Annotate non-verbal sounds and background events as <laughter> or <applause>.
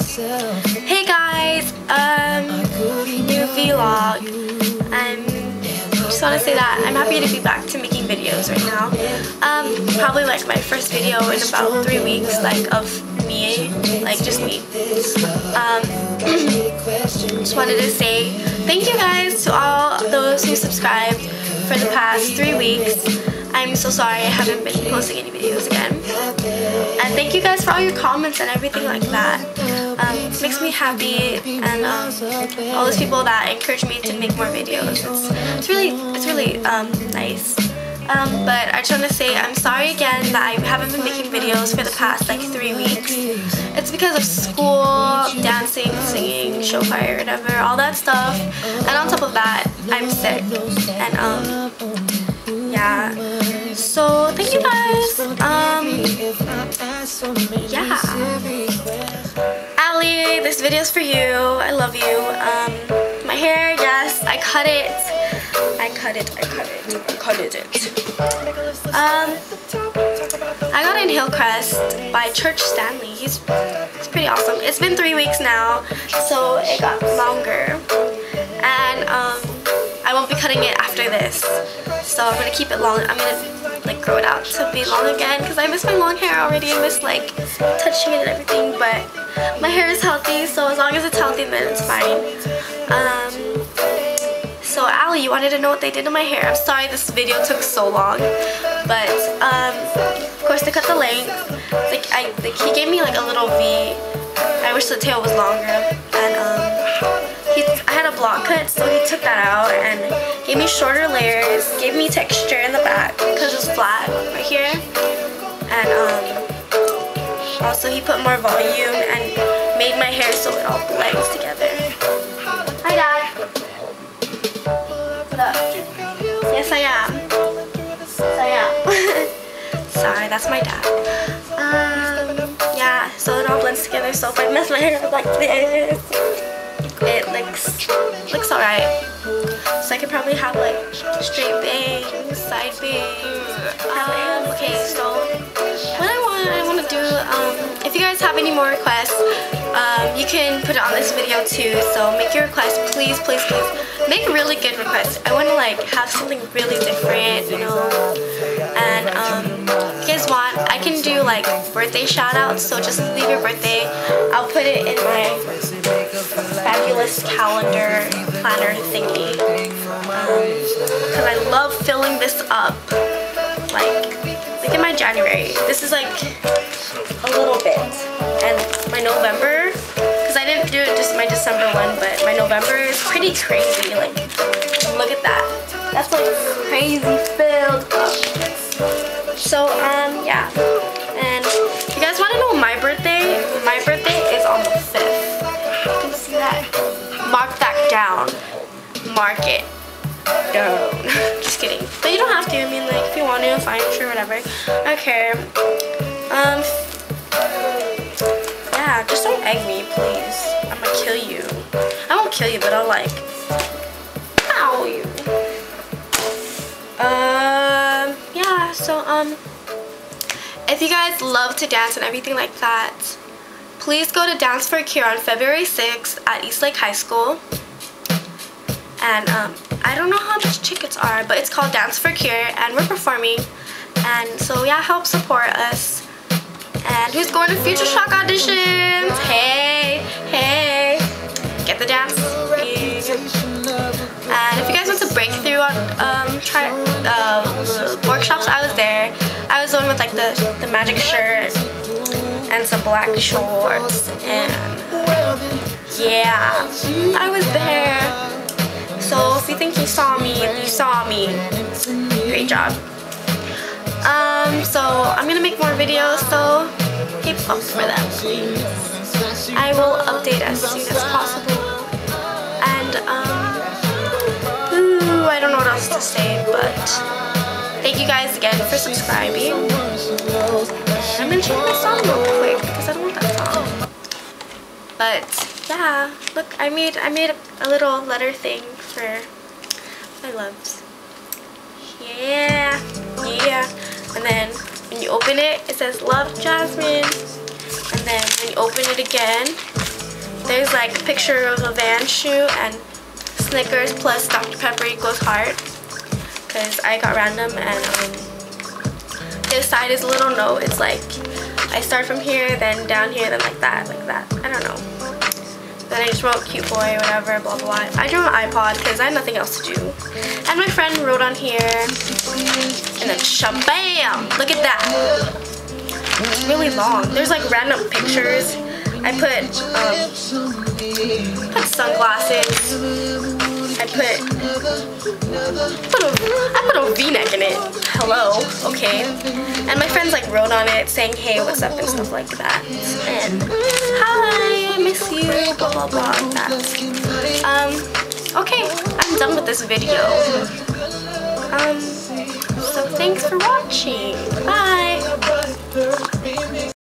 Hey guys, um, new vlog. I'm just want to say that I'm happy to be back to making videos right now. Um, probably like my first video in about three weeks, like of me, like just me. Um, <clears throat> just wanted to say thank you guys to all those who subscribed for the past three weeks. I'm so sorry I haven't been posting any videos again. And thank you guys for all your comments and everything like that. Um, it makes me happy and um, all those people that encourage me to make more videos. It's, it's really, it's really um, nice. Um, but I just want to say I'm sorry again that I haven't been making videos for the past like three weeks. It's because of school, dancing, singing, show choir, whatever, all that stuff. And on top of that, I'm sick. And um, yeah. Yeah. Alli, this video's for you. I love you. Um, my hair, yes, I cut it. I cut it, I cut it, I cut it. Um, I got in Hillcrest by Church Stanley. He's, he's pretty awesome. It's been three weeks now, so it got longer. And um, I won't be cutting it after this. So I'm gonna keep it long. I'm gonna like grow it out to be long again because I miss my long hair already. I miss like touching it and everything. But my hair is healthy, so as long as it's healthy, then it's fine. Um, so Alli, you wanted to know what they did to my hair. I'm sorry this video took so long, but um, of course they cut the length. Like I, like he gave me like a little V. I wish the tail was longer, and um, he, I had a block cut, so he took that out and gave me shorter layers, gave me texture in the back because it's flat right here, and um, also he put more volume and made my hair so it all blends together. Hi, Dad. Up? Yes, I am. Yes, I am. <laughs> Sorry, that's my dad. Um, yeah, so it all blends together. So if I mess my hair up like this, it looks looks alright. So I could probably have like straight bangs, side bangs. Um, okay, so what I want, I want to do. Um, if you guys have any more requests, um, you can put it on this video too. So make your requests, please, please, please. Make really good requests. I want to like have something really different, you know. And um, if you guys want, I can do like birthday shout outs. So just leave your birthday. I'll put it in my fabulous calendar planner thingy. Because I love filling this up. Like, look at my January. This is like a little bit. And my November, because I didn't do it just my December one, but my November is pretty crazy. Like, look at that. That's like crazy filled up. So, um, yeah. Mark it down. <laughs> Just kidding. But you don't have to. I mean, like, if you want to, fine, sure, whatever. Okay. Um, yeah, just don't egg me, please. I'm gonna kill you. I won't kill you, but I'll, like, ow you. Um, yeah, so, um, if you guys love to dance and everything like that, please go to Dance for a Cure on February 6th at Eastlake High School. And um, I don't know how much tickets are, but it's called Dance for Cure, and we're performing. And so yeah, help support us. And who's going to Future Shock auditions? Hey, hey, get the dance. And if you guys want to break through on um, try, uh, workshops, I was there. I was the one with like the, the magic shirt and some black shorts and yeah, I was there. So if you think you saw me, you saw me. Great job. Um, so I'm gonna make more videos, so keep up for them, please. I will update as soon as possible. And um, ooh, I don't know what else to say, but thank you guys again for subscribing. I'm gonna change my song real quick because I don't want that song. But yeah, look, I made I made a, a little letter thing for my loves. Yeah, yeah. And then when you open it, it says Love Jasmine. And then when you open it again, There's like a picture of a van shoe and Snickers plus Dr. Pepper equals heart. Because I got random and um, this side is a little note. It's like I start from here, then down here, then like that, like that. I don't know. Then I just wrote cute boy, whatever, blah, blah, blah. I drew my iPod because I had nothing else to do. And my friend wrote on here. And then shabam! Look at that. It's really long. There's like random pictures. I put, um, put sunglasses. I put, put a, I put a v-neck in it. Hello, okay. And my friends like wrote on it saying, hey, what's up and stuff like that. And hi, miss you, blah, blah, blah, that. Um, okay, I'm done with this video. Um, so thanks for watching. Bye.